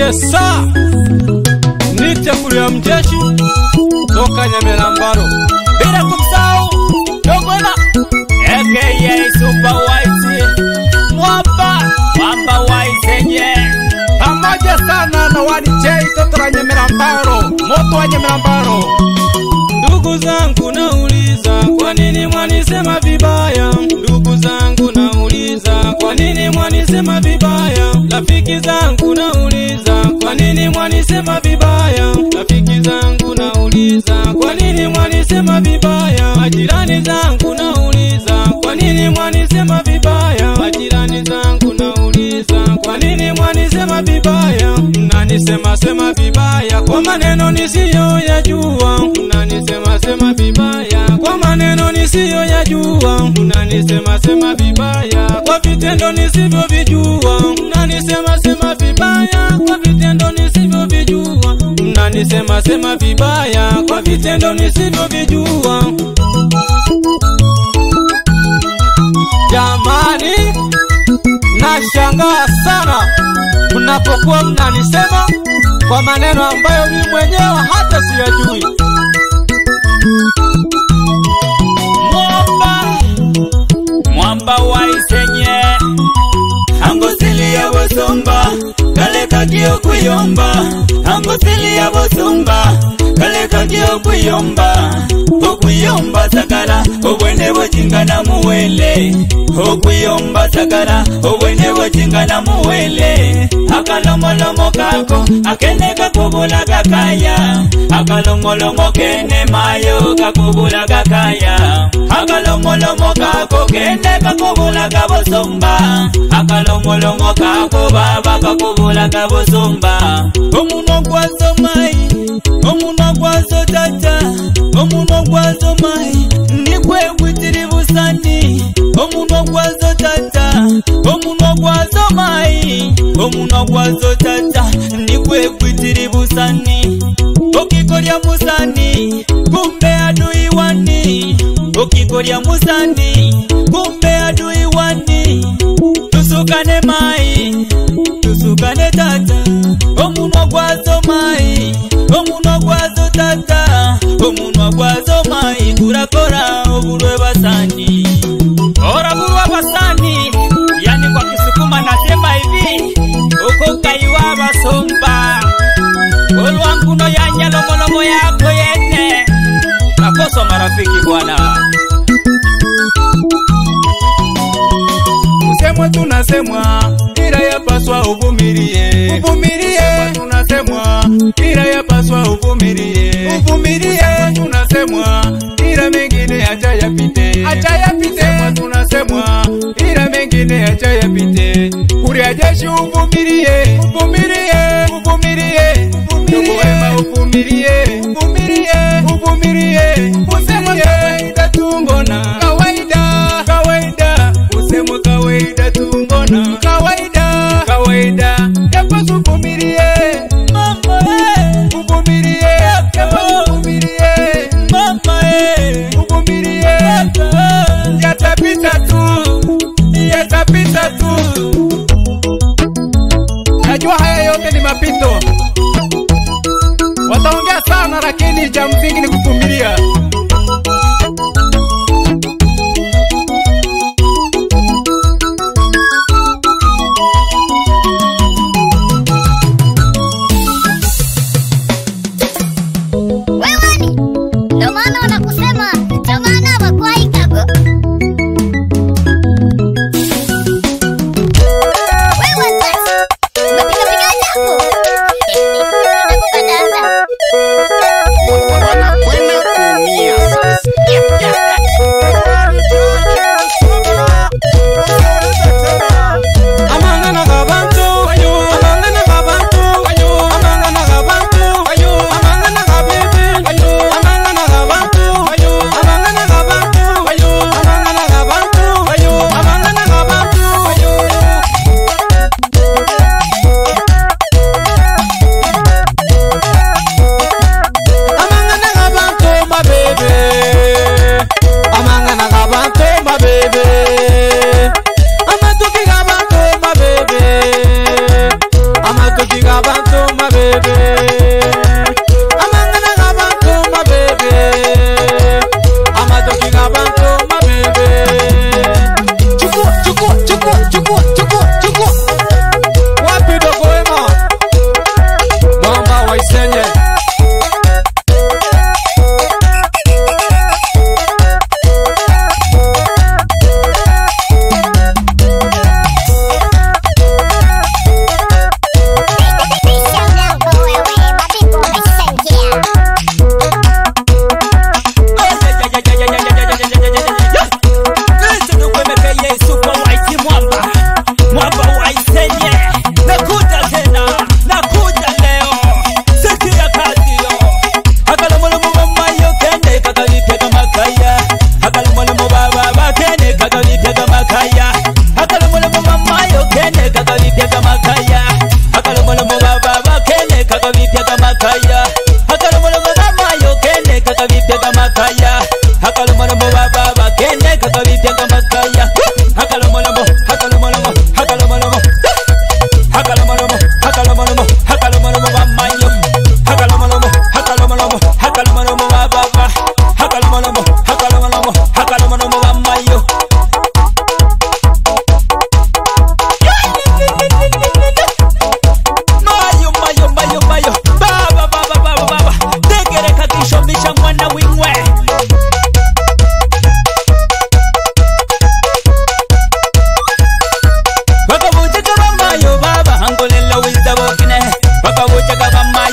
yesa nitekulya mjeshi toka nyamela mbalo bila kumsau dogola egeye supa waiti mwapa wapa waizenye pamoja sana na wanichei totola nyamela mbalo moto wa nyamela mbalo mwanisema vibaya? Rafiki zangu nauliza, kwa nini mwanisema vibaya? Majirani zangu nauliza, kwa nini mwanisema vibaya? Majirani zangu nauliza, kwa nini mwanisema vibaya? Mnanisema sema vibaya kwa maneno nisiyoyajua, mnanisema sema vibaya kwa maneno nisiyo ya yajua unanisema sema vibaya, kwa vitendo nisivyo nisivyovijua unanisema sema vibaya, kwa vitendo nisivyo nisivyovijua unanisema sema vibaya, kwa vitendo nisivyo vijua Jamani, nashangaa sana mnapokuwa mnanisema kwa maneno ambayo mimi mwenyewe hata siyajui. Thank you. samba waisenye angosili ya bosomba kalekaki kuyomba angosili ya bosomba kuyomba Kukuyomba sakara sagala wajinga na muwele Kukuyomba sakara sagala wajinga na muwele akalomolomokako akene kakubula kakaya akalomolomo kene mayo kakubula kakaya akalomolomo kako kene kakubula kabosumba akalomolomo kako baba kakubula kabosumba omuno kwazo mai omuno kwazo tata omuno kwazo mai nikwe kwitiri busani omuno kwazo tata omuno kwazo mai omuno kwa kwazo tata ndikwe kuitiri busani okiko rya musani kumbe aduiwani okiko rya musani kumbe aduiwani tusukane mai tusukane tata omunwa kwazo mai omunwa kwazo tata omunwa kwazo mai kurakora obulwe basani semwa ira mengine achayapite achayapite mwatuna semwa ira mengine achayapite kuri ajeshi uvumirie uvumirie uvumirie ukuwema uvumirie uvumirie uvumirie uvumirie jagabamba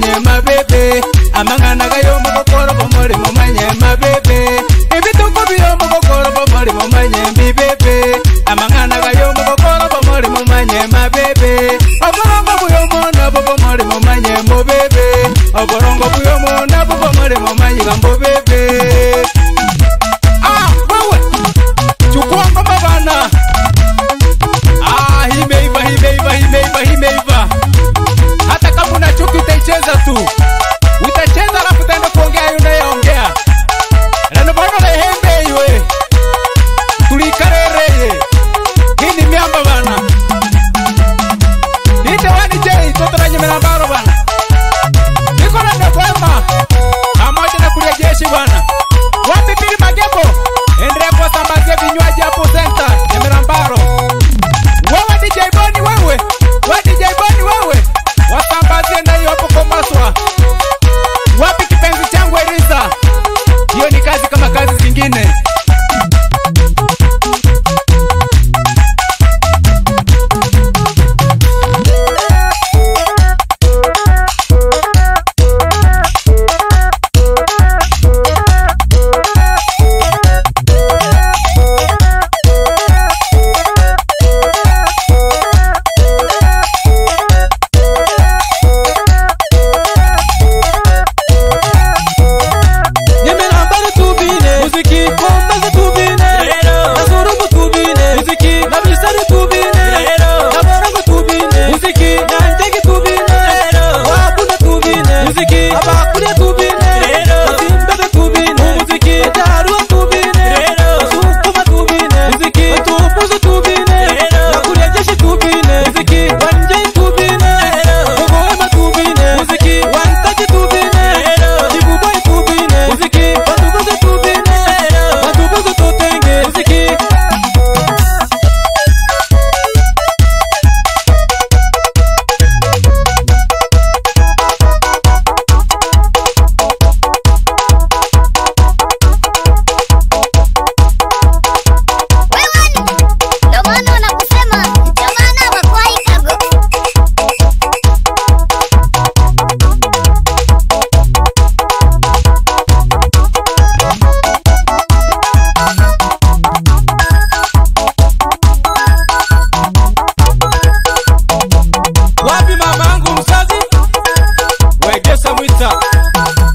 manyemabebe amanganagayo mukokoro pomulimo manyemabebe ebitoko biro mukokoro pomulimo manyembibebe amanganagayo mukokoro pomulimo manyemabebe obulongo buyo monabo pomulimo manyembobebe obulongo buyo monabo pomulimo manyibambobebe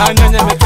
Anyanya me